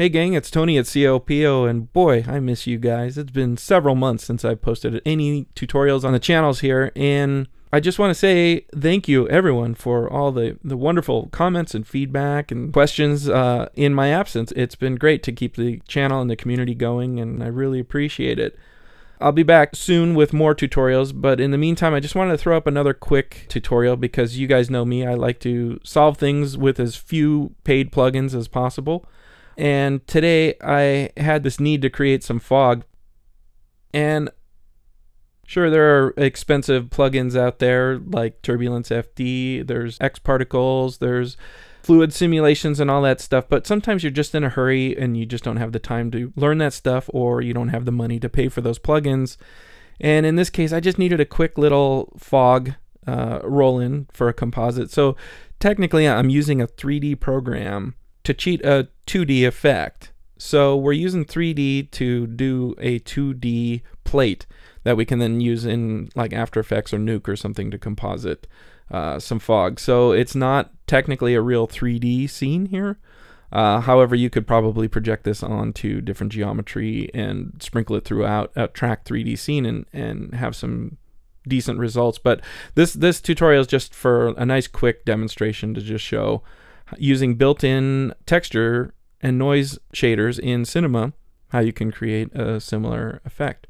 Hey gang, it's Tony at SioPio, and boy, I miss you guys. It's been several months since I've posted any tutorials on the channels here, and I just want to say thank you everyone for all the, the wonderful comments and feedback and questions uh, in my absence. It's been great to keep the channel and the community going, and I really appreciate it. I'll be back soon with more tutorials, but in the meantime, I just wanted to throw up another quick tutorial because you guys know me. I like to solve things with as few paid plugins as possible. And today I had this need to create some fog. And sure, there are expensive plugins out there like Turbulence FD, there's X Particles, there's fluid simulations and all that stuff. But sometimes you're just in a hurry and you just don't have the time to learn that stuff, or you don't have the money to pay for those plugins. And in this case, I just needed a quick little fog uh, roll in for a composite. So technically, I'm using a 3D program to cheat a 2D effect. So we're using 3D to do a 2D plate that we can then use in like After Effects or Nuke or something to composite uh, some fog. So it's not technically a real 3D scene here. Uh, however, you could probably project this onto different geometry and sprinkle it throughout a track 3D scene and, and have some decent results. But this this tutorial is just for a nice quick demonstration to just show using built-in texture and noise shaders in Cinema how you can create a similar effect.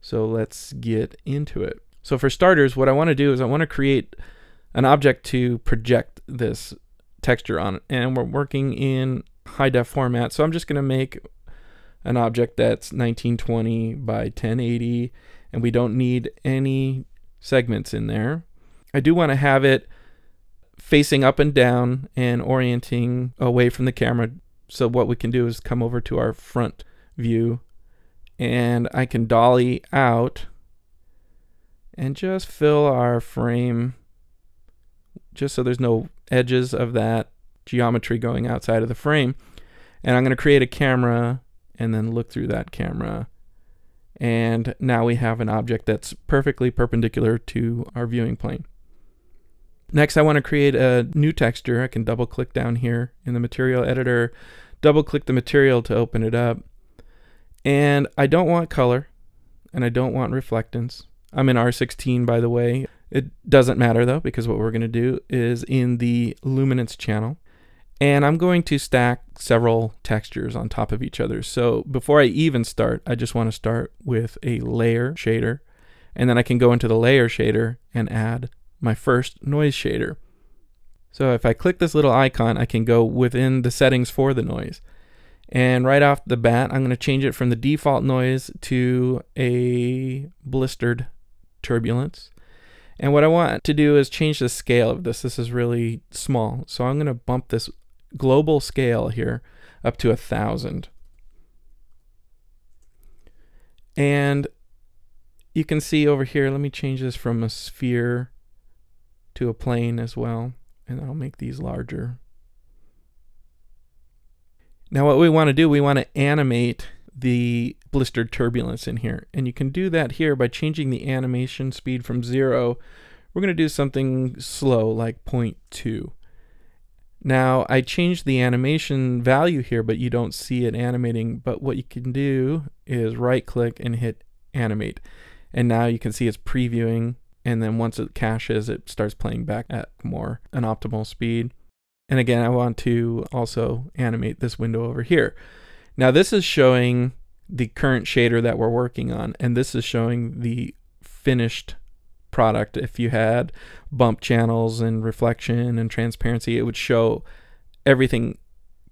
So let's get into it. So for starters, what I want to do is I want to create an object to project this texture on it. And we're working in high def format. So I'm just going to make an object that's 1920 by 1080 and we don't need any segments in there. I do want to have it facing up and down and orienting away from the camera. So what we can do is come over to our front view and I can dolly out and just fill our frame just so there's no edges of that geometry going outside of the frame. And I'm going to create a camera and then look through that camera. And now we have an object that's perfectly perpendicular to our viewing plane. Next, I want to create a new texture. I can double click down here in the material editor, double click the material to open it up. And I don't want color and I don't want reflectance. I'm in R16 by the way. It doesn't matter though because what we're going to do is in the luminance channel and I'm going to stack several textures on top of each other. So before I even start, I just want to start with a layer shader and then I can go into the layer shader and add my first noise shader. So if I click this little icon, I can go within the settings for the noise. And right off the bat, I'm going to change it from the default noise to a blistered turbulence. And what I want to do is change the scale of this. This is really small. So I'm going to bump this global scale here up to a thousand. And you can see over here, let me change this from a sphere to a plane as well. And I'll make these larger. Now what we want to do, we want to animate the blistered turbulence in here. And you can do that here by changing the animation speed from zero. We're going to do something slow like 0.2. Now I changed the animation value here, but you don't see it animating. But what you can do is right click and hit animate. And now you can see it's previewing and then once it caches it starts playing back at more an optimal speed. And again I want to also animate this window over here. Now this is showing the current shader that we're working on and this is showing the finished product. If you had bump channels and reflection and transparency it would show everything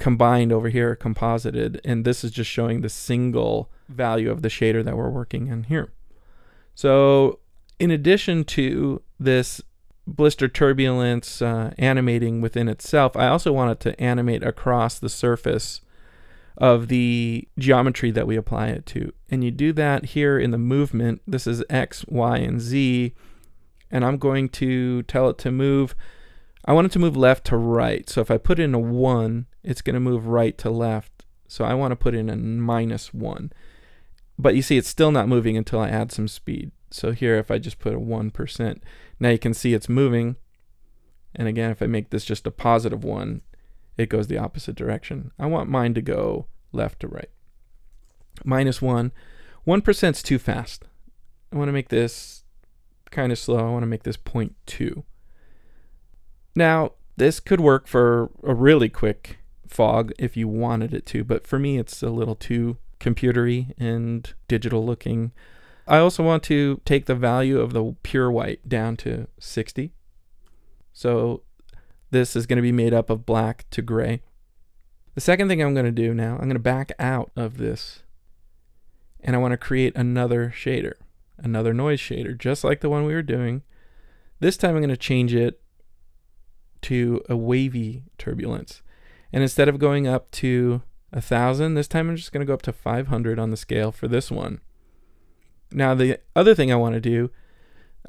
combined over here composited. And this is just showing the single value of the shader that we're working in here. So in addition to this blister turbulence uh, animating within itself, I also wanted to animate across the surface of the geometry that we apply it to. And you do that here in the movement. This is X, Y, and Z. And I'm going to tell it to move. I want it to move left to right. So if I put in a 1, it's going to move right to left. So I want to put in a minus 1. But you see, it's still not moving until I add some speed. So here, if I just put a 1%, now you can see it's moving. And again, if I make this just a positive one, it goes the opposite direction. I want mine to go left to right. Minus one. 1% is too fast. I want to make this kind of slow. I want to make this 0.2. Now, this could work for a really quick fog if you wanted it to, but for me, it's a little too computery and digital looking. I also want to take the value of the pure white down to 60. So this is going to be made up of black to gray. The second thing I'm going to do now, I'm going to back out of this and I want to create another shader, another noise shader, just like the one we were doing. This time I'm going to change it to a wavy turbulence. And instead of going up to a thousand, this time I'm just going to go up to 500 on the scale for this one. Now, the other thing I want to do,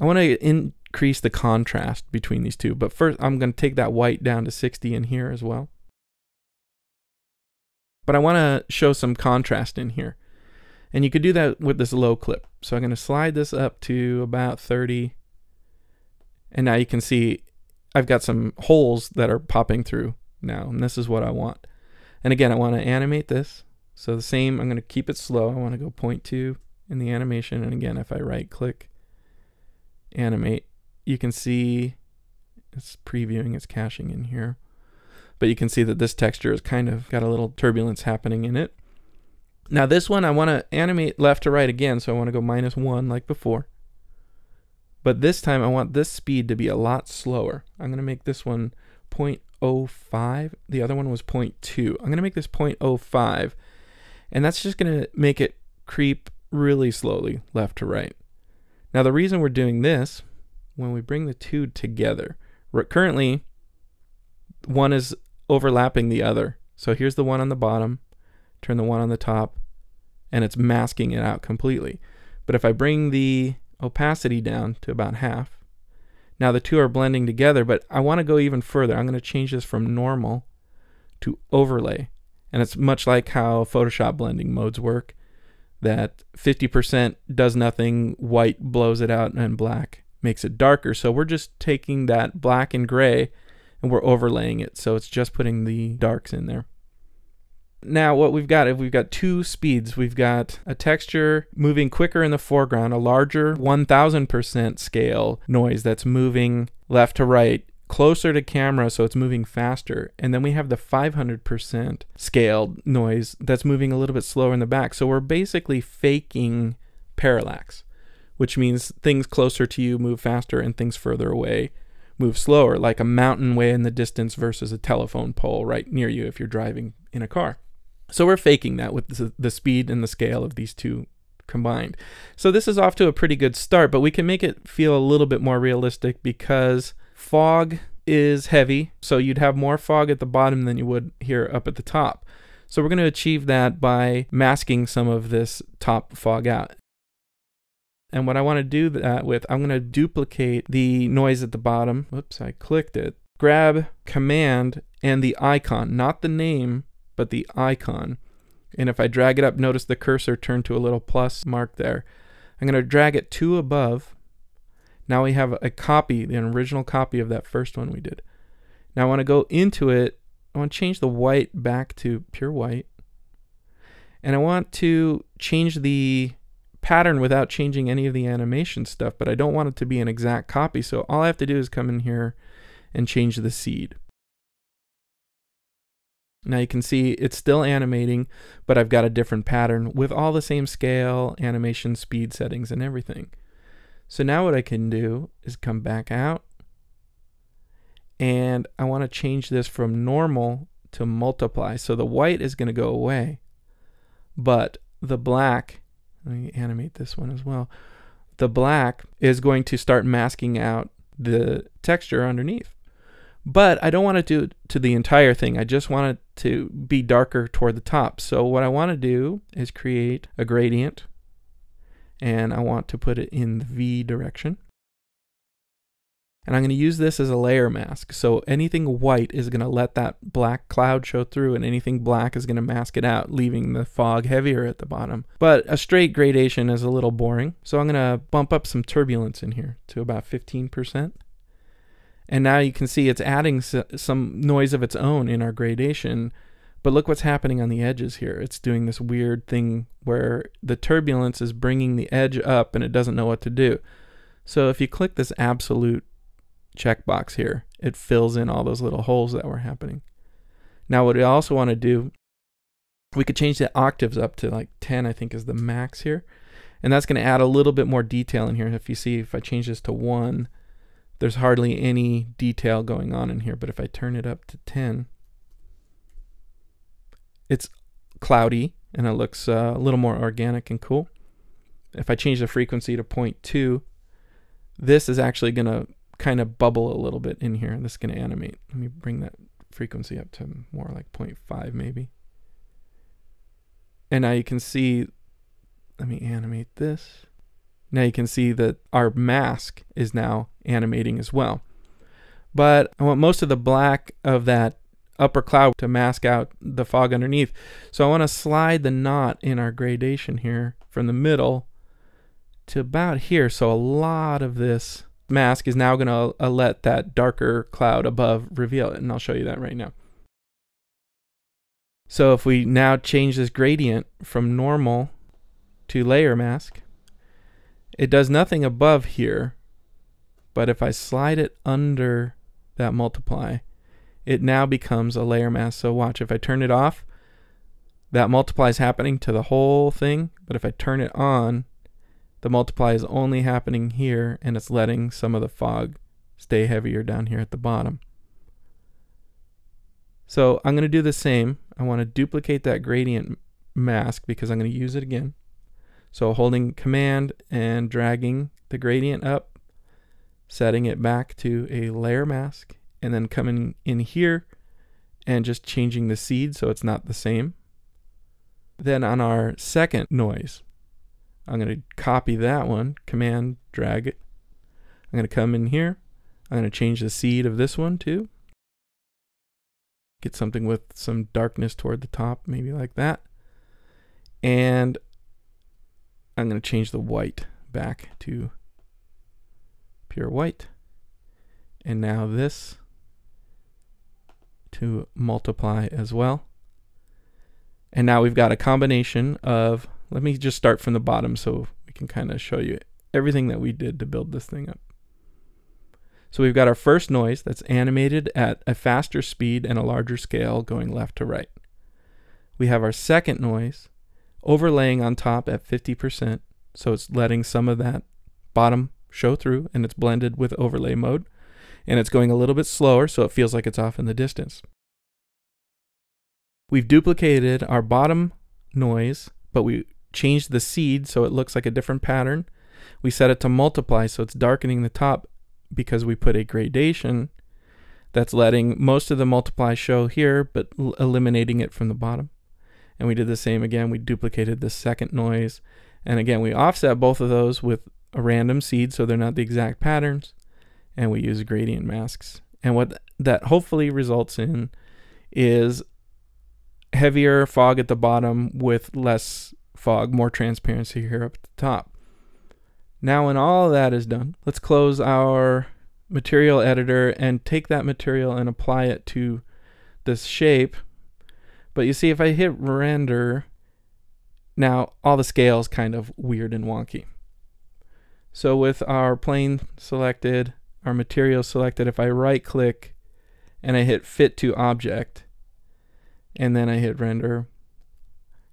I want to increase the contrast between these two. But first, I'm going to take that white down to 60 in here as well. But I want to show some contrast in here. And you could do that with this low clip. So I'm going to slide this up to about 30. And now you can see I've got some holes that are popping through now. And this is what I want. And again, I want to animate this. So the same, I'm going to keep it slow. I want to go 0.2 in the animation. And again, if I right click, animate, you can see it's previewing, it's caching in here. But you can see that this texture has kind of got a little turbulence happening in it. Now this one I want to animate left to right again, so I want to go minus one like before. But this time I want this speed to be a lot slower. I'm going to make this one 0.05. The other one was 0.2. I'm going to make this 0.05. And that's just going to make it creep really slowly left to right. Now the reason we're doing this, when we bring the two together, currently one is overlapping the other. So here's the one on the bottom, turn the one on the top, and it's masking it out completely. But if I bring the opacity down to about half, now the two are blending together, but I want to go even further. I'm going to change this from normal to overlay. And it's much like how Photoshop blending modes work that 50% does nothing, white blows it out, and black makes it darker. So we're just taking that black and gray and we're overlaying it. So it's just putting the darks in there. Now, what we've got, if we've got two speeds, we've got a texture moving quicker in the foreground, a larger 1000% scale noise that's moving left to right, closer to camera, so it's moving faster. And then we have the 500% scaled noise that's moving a little bit slower in the back. So we're basically faking parallax, which means things closer to you move faster and things further away move slower, like a mountain way in the distance versus a telephone pole right near you if you're driving in a car. So we're faking that with the, speed and the scale of these two combined. So this is off to a pretty good start, but we can make it feel a little bit more realistic because fog is heavy, so you'd have more fog at the bottom than you would here up at the top. So we're going to achieve that by masking some of this top fog out. And what I want to do that with, I'm going to duplicate the noise at the bottom. Whoops, I clicked it. Grab Command and the icon, not the name, but the icon. And if I drag it up, notice the cursor turned to a little plus mark there. I'm going to drag it to above. Now we have a copy, the original copy of that first one we did. Now I want to go into it. I want to change the white back to pure white. And I want to change the pattern without changing any of the animation stuff, but I don't want it to be an exact copy. So all I have to do is come in here and change the seed. Now you can see it's still animating, but I've got a different pattern with all the same scale, animation, speed settings, and everything. So now what I can do is come back out and I want to change this from normal to multiply. So the white is going to go away, but the black, let me animate this one as well. The black is going to start masking out the texture underneath. But I don't want to do it to the entire thing. I just want it to be darker toward the top. So what I want to do is create a gradient and I want to put it in the V direction. And I'm going to use this as a layer mask. So anything white is going to let that black cloud show through and anything black is going to mask it out, leaving the fog heavier at the bottom. But a straight gradation is a little boring. So I'm going to bump up some turbulence in here to about 15%. And now you can see it's adding some noise of its own in our gradation. But look what's happening on the edges here. It's doing this weird thing where the turbulence is bringing the edge up and it doesn't know what to do. So if you click this absolute checkbox here, it fills in all those little holes that were happening. Now what we also want to do, we could change the octaves up to like 10, I think is the max here. And that's going to add a little bit more detail in here. If you see, if I change this to 1, there's hardly any detail going on in here. But if I turn it up to 10, it's cloudy and it looks uh, a little more organic and cool. If I change the frequency to 0.2, this is actually going to kind of bubble a little bit in here. This is going to animate. Let me bring that frequency up to more like 0.5 maybe. And now you can see, let me animate this. Now you can see that our mask is now animating as well. But I want most of the black of that upper cloud to mask out the fog underneath. So I want to slide the knot in our gradation here from the middle to about here. So a lot of this mask is now going to uh, let that darker cloud above reveal it. And I'll show you that right now. So if we now change this gradient from normal to layer mask, it does nothing above here. But if I slide it under that multiply, it now becomes a layer mask. So watch, if I turn it off, that multiply is happening to the whole thing. But if I turn it on, the multiply is only happening here and it's letting some of the fog stay heavier down here at the bottom. So I'm going to do the same. I want to duplicate that gradient mask because I'm going to use it again. So holding command and dragging the gradient up, setting it back to a layer mask, and then coming in here and just changing the seed so it's not the same. Then on our second noise, I'm going to copy that one, command, drag it. I'm going to come in here. I'm going to change the seed of this one too. Get something with some darkness toward the top, maybe like that. And I'm going to change the white back to pure white. And now this to multiply as well. And now we've got a combination of let me just start from the bottom so we can kind of show you everything that we did to build this thing up. So we've got our first noise that's animated at a faster speed and a larger scale going left to right. We have our second noise overlaying on top at 50%, so it's letting some of that bottom show through and it's blended with overlay mode. And it's going a little bit slower so it feels like it's off in the distance. We've duplicated our bottom noise, but we changed the seed so it looks like a different pattern. We set it to multiply so it's darkening the top because we put a gradation that's letting most of the multiply show here but eliminating it from the bottom. And we did the same again. We duplicated the second noise. And again, we offset both of those with a random seed so they're not the exact patterns. And we use gradient masks. And what that hopefully results in is heavier fog at the bottom with less fog, more transparency here up at the top. Now when all that is done, let's close our material editor and take that material and apply it to this shape. But you see if I hit render, now all the scale is kind of weird and wonky. So with our plane selected, our material selected, if I right click and I hit fit to object, and then I hit render,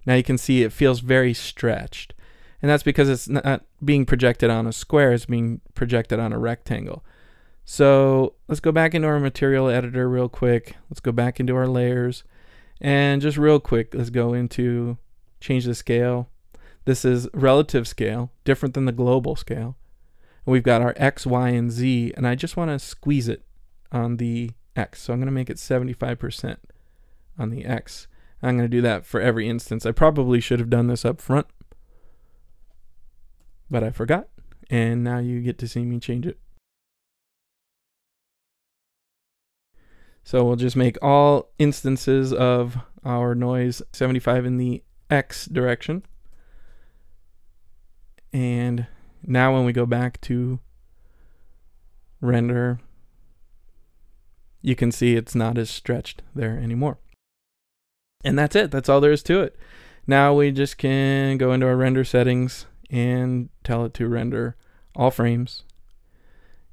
now you can see it feels very stretched. And that's because it's not being projected on a square, it's being projected on a rectangle. So let's go back into our material editor real quick. Let's go back into our layers. And just real quick, let's go into change the scale. This is relative scale, different than the global scale. And we've got our X, Y, and Z, and I just want to squeeze it on the X. So I'm going to make it 75% on the X. I'm going to do that for every instance. I probably should have done this up front, but I forgot. And now you get to see me change it. So we'll just make all instances of our noise 75 in the X direction. And now when we go back to render, you can see it's not as stretched there anymore. And that's it. That's all there is to it. Now we just can go into our render settings and tell it to render all frames.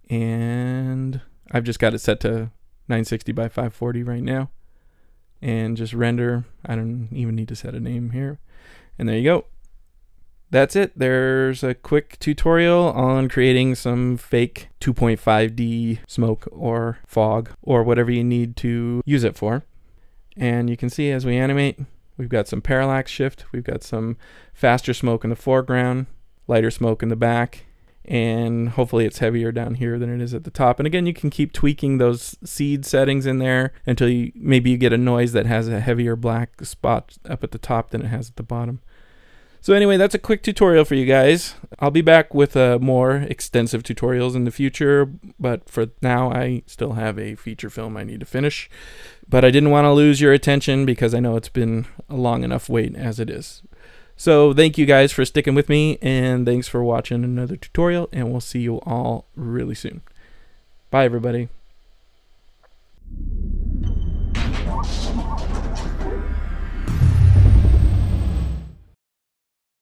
And I've just got it set to 960 by 540 right now. And just render. I don't even need to set a name here. And there you go. That's it. There's a quick tutorial on creating some fake 2.5D smoke or fog or whatever you need to use it for. And you can see as we animate, we've got some parallax shift, we've got some faster smoke in the foreground, lighter smoke in the back, and hopefully it's heavier down here than it is at the top. And again, you can keep tweaking those seed settings in there until you maybe you get a noise that has a heavier black spot up at the top than it has at the bottom. So anyway, that's a quick tutorial for you guys. I'll be back with uh, more extensive tutorials in the future, but for now I still have a feature film I need to finish. But I didn't want to lose your attention because I know it's been a long enough wait as it is. So thank you guys for sticking with me and thanks for watching another tutorial and we'll see you all really soon. Bye everybody.